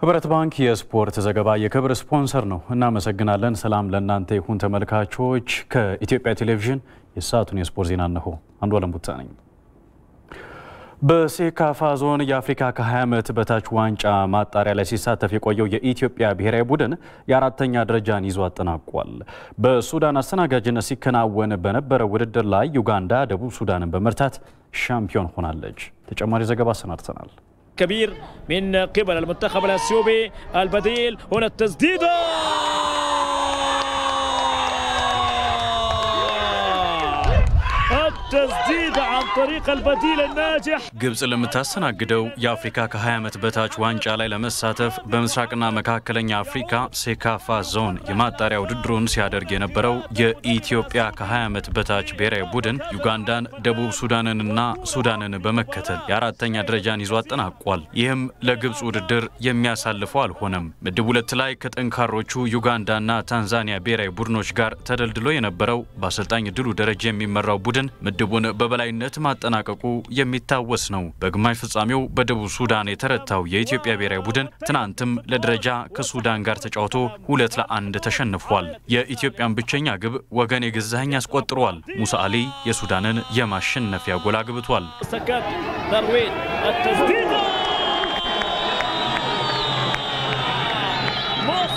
ህብረት ባንክ የስፖርት ዘገባ የክብር ስፖንሰር ነው። እናመሰግናለን። ሰላም ለእናንተ ይሁን ተመልካቾች። ከኢትዮጵያ ቴሌቪዥን የሰዓቱን የስፖርት ዜና እነሆ። አንዱ አለም ቡታ ነኝ። በሴካፋ ዞን የአፍሪካ ከ20 ዓመት በታች ዋንጫ ማጣሪያ ላይ ሲሳተፍ የቆየው የኢትዮጵያ ብሔራዊ ቡድን የአራተኛ ደረጃን ይዞ አጠናቋል። በሱዳን አስተናጋጅነት ሲከናወን በነበረው ውድድር ላይ ዩጋንዳ ደቡብ ሱዳንን በመርታት ሻምፒዮን ሆናለች። ተጨማሪ ዘገባ አሰናድተናል። كبير من قبل المنتخب الأثيوبي البديل. هنا التسديده ግብጽ ለምታስተናግደው የአፍሪካ ከ20 ዓመት በታች ዋንጫ ላይ ለመሳተፍ በምስራቅና መካከለኛ አፍሪካ ሴካፋ ዞን የማጣሪያ ውድድሩን ሲያደርግ የነበረው የኢትዮጵያ ከ20 ዓመት በታች ብሔራዊ ቡድን ዩጋንዳን፣ ደቡብ ሱዳንንና ሱዳንን በመከተል የአራተኛ ደረጃን ይዞ አጠናቋል። ይህም ለግብጽ ውድድር የሚያሳልፈው አልሆነም። ምድብ ሁለት ላይ ከጠንካሮቹ ዩጋንዳና ታንዛኒያ ብሔራዊ ቡድኖች ጋር ተደልድሎ የነበረው በአሰልጣኝ ድሉ ደረጃ የሚመራው ቡድን ምድቡን በበላይነት ማጠናቀቁ የሚታወስ ነው። በግማሽ ፍጻሜው በደቡብ ሱዳን የተረታው የኢትዮጵያ ብሔራዊ ቡድን ትናንትም ለደረጃ ከሱዳን ጋር ተጫውቶ ሁለት ለአንድ ተሸንፏል። የኢትዮጵያን ብቸኛ ግብ ወገን የገዛኸኝ አስቆጥሯል። ሙሳ አሊ የሱዳንን የማሸነፊያ ጎል አግብቷል።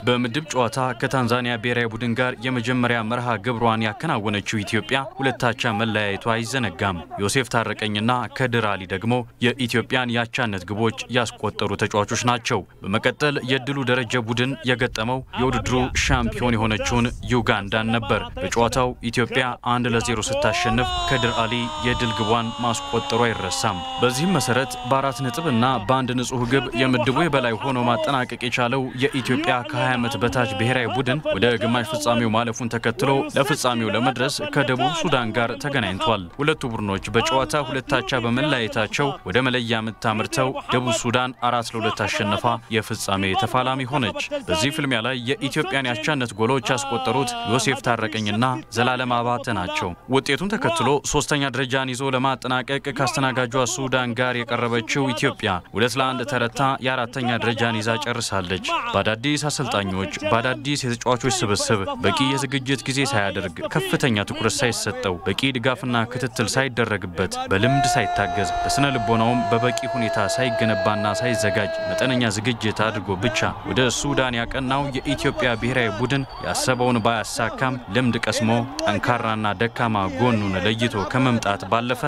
በምድብ ጨዋታ ከታንዛኒያ ብሔራዊ ቡድን ጋር የመጀመሪያ መርሃ ግብሯን ያከናወነችው ኢትዮጵያ ሁለታቻ መለያየቷ አይዘነጋም። ዮሴፍ ታረቀኝና ከድር አሊ ደግሞ የኢትዮጵያን የአቻነት ግቦች ያስቆጠሩ ተጫዋቾች ናቸው። በመቀጠል የድሉ ደረጀ ቡድን የገጠመው የውድድሩ ሻምፒዮን የሆነችውን ዩጋንዳን ነበር። በጨዋታው ኢትዮጵያ አንድ ለዜሮ ስታሸንፍ ከድር አሊ የድል ግቧን ማስቆጠሩ አይረሳም። በዚህም መሰረት በአራት ነጥብና በአንድ ንጹሕ ግብ የምድቡ የበላይ ሆኖ ማጠናቀቅ የቻለው የኢትዮጵያ ከ20 ዓመት በታች ብሔራዊ ቡድን ወደ ግማሽ ፍጻሜው ማለፉን ተከትሎ ለፍጻሜው ለመድረስ ከደቡብ ሱዳን ጋር ተገናኝቷል። ሁለቱ ቡድኖች በጨዋታ ሁለታቻ በመለያየታቸው ወደ መለያ ምት አምርተው ደቡብ ሱዳን አራት ለሁለት አሸነፋ የፍጻሜ ተፋላሚ ሆነች። በዚህ ፍልሚያ ላይ የኢትዮጵያን ያቻነት ጎሎች ያስቆጠሩት ዮሴፍ ታረቀኝና ዘላለም አባተ ናቸው። ውጤቱን ተከትሎ ሶስተኛ ደረጃን ይዞ ለማጠናቀቅ ከአስተናጋጇ ሱዳን ጋር የቀረበችው ኢትዮጵያ ሁለት ለአንድ ተረታ የአራተኛ ደረጃን ይዛ ጨርሳለች። በአዳዲስ አሰልጣኞች በአዳዲስ የተጫዋቾች ስብስብ በቂ የዝግጅት ጊዜ ሳያደርግ ከፍተኛ ትኩረት ሳይሰጠው በቂ ድጋፍና ክትትል ሳይደረግበት በልምድ ሳይታገዝ በስነ ልቦናውም በበቂ ሁኔታ ሳይገነባና ሳይዘጋጅ መጠነኛ ዝግጅት አድርጎ ብቻ ወደ ሱዳን ያቀናው የኢትዮጵያ ብሔራዊ ቡድን ያሰበውን ባያሳካም ልምድ ቀስሞ ጠንካራና ደካማ ጎኑን ለይቶ ከመምጣት ባለፈ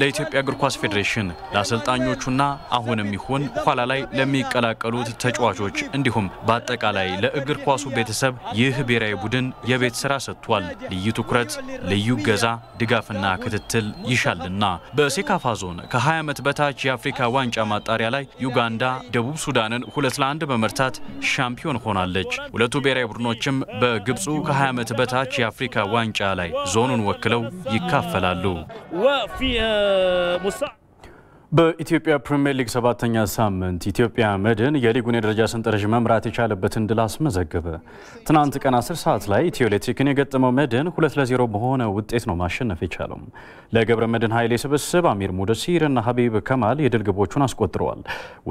ለኢትዮጵያ እግር ኳስ ፌዴሬሽን ለአሰልጣኞቹና አሁንም ይሁን ኋላ ላይ ለሚቀላቀሉት ተጫዋቾች እንዲሁም በአጠቃላይ በተለይ ለእግር ኳሱ ቤተሰብ ይህ ብሔራዊ ቡድን የቤት ስራ ሰጥቷል። ልዩ ትኩረት፣ ልዩ ገዛ፣ ድጋፍና ክትትል ይሻልና በሴካፋ ዞን ከ20 ዓመት በታች የአፍሪካ ዋንጫ ማጣሪያ ላይ ዩጋንዳ ደቡብ ሱዳንን ሁለት ለአንድ በመርታት ሻምፒዮን ሆናለች። ሁለቱ ብሔራዊ ቡድኖችም በግብፁ ከ20 ዓመት በታች የአፍሪካ ዋንጫ ላይ ዞኑን ወክለው ይካፈላሉ። በኢትዮጵያ ፕሪምየር ሊግ ሰባተኛ ሳምንት ኢትዮጵያ መድን የሊጉን የደረጃ ሰንጠረዥ መምራት የቻለበትን ድል አስመዘገበ። ትናንት ቀን 10 ሰዓት ላይ ኢትዮ ኤሌክትሪክን የገጠመው መድን ሁለት ለዜሮ በሆነ ውጤት ነው ማሸነፍ የቻለው። ለገብረ መድን ኃይሌ ስብስብ አሚር ሙደሲር እና ሀቢብ ከማል የድል ግቦቹን አስቆጥረዋል።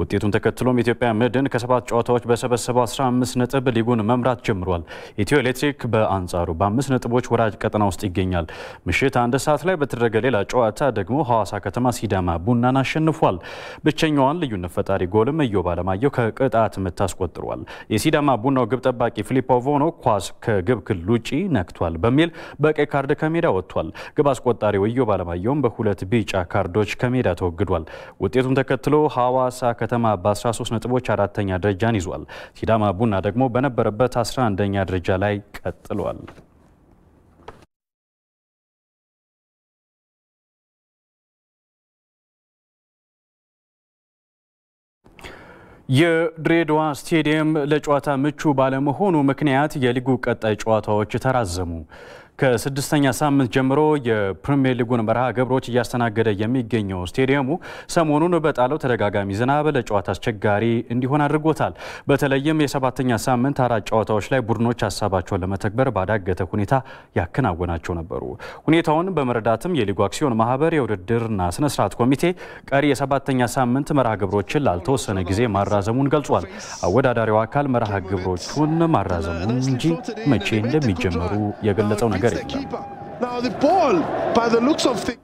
ውጤቱን ተከትሎም ኢትዮጵያ መድን ከሰባት ጨዋታዎች በሰበሰበው 15 ነጥብ ሊጉን መምራት ጀምሯል። ኢትዮ ኤሌክትሪክ በአንጻሩ በአምስት ነጥቦች ወራጅ ቀጠና ውስጥ ይገኛል። ምሽት አንድ ሰዓት ላይ በተደረገ ሌላ ጨዋታ ደግሞ ሐዋሳ ከተማ ሲዳማ ቡናን አሸንፏል። ብቸኛዋን ልዩነት ፈጣሪ ጎልም እዮብ አለማየሁ ከቅጣት ምት አስቆጥሯል። የሲዳማ ቡናው ግብ ጠባቂ ፊሊፕ ኦቮኖ ኳስ ከግብ ክልል ውጪ ነክቷል በሚል በቀይ ካርድ ከሜዳ ወጥቷል። ግብ አስቆጣሪው እዮብ አለማየሁም በሁለት ቢጫ ካርዶች ከሜዳ ተወግዷል። ውጤቱን ተከትሎ ሐዋሳ ከተማ በ13 ነጥቦች አራተኛ ደረጃን ይዟል። ሲዳማ ቡና ደግሞ በነበረበት 11ኛ ደረጃ ላይ ቀጥሏል። የድሬዳዋ ስቴዲየም ለጨዋታ ምቹ ባለመሆኑ ምክንያት የሊጉ ቀጣይ ጨዋታዎች ተራዘሙ። ከስድስተኛ ሳምንት ጀምሮ የፕሪሚየር ሊጉን መርሃ ግብሮች እያስተናገደ የሚገኘው ስቴዲየሙ ሰሞኑን በጣለው ተደጋጋሚ ዝናብ ለጨዋታ አስቸጋሪ እንዲሆን አድርጎታል። በተለይም የሰባተኛ ሳምንት አራት ጨዋታዎች ላይ ቡድኖች ሀሳባቸውን ለመተግበር ባዳገተ ሁኔታ ያከናወናቸው ነበሩ። ሁኔታውን በመረዳትም የሊጉ አክሲዮን ማህበር የውድድርና ስነስርዓት ኮሚቴ ቀሪ የሰባተኛ ሳምንት መርሃ ግብሮችን ላልተወሰነ ጊዜ ማራዘሙን ገልጿል። አወዳዳሪው አካል መርሃ ግብሮቹን ማራዘሙን እንጂ መቼ እንደሚጀመሩ የገለጸው ነገር Correct. Now the ball, by the looks of things.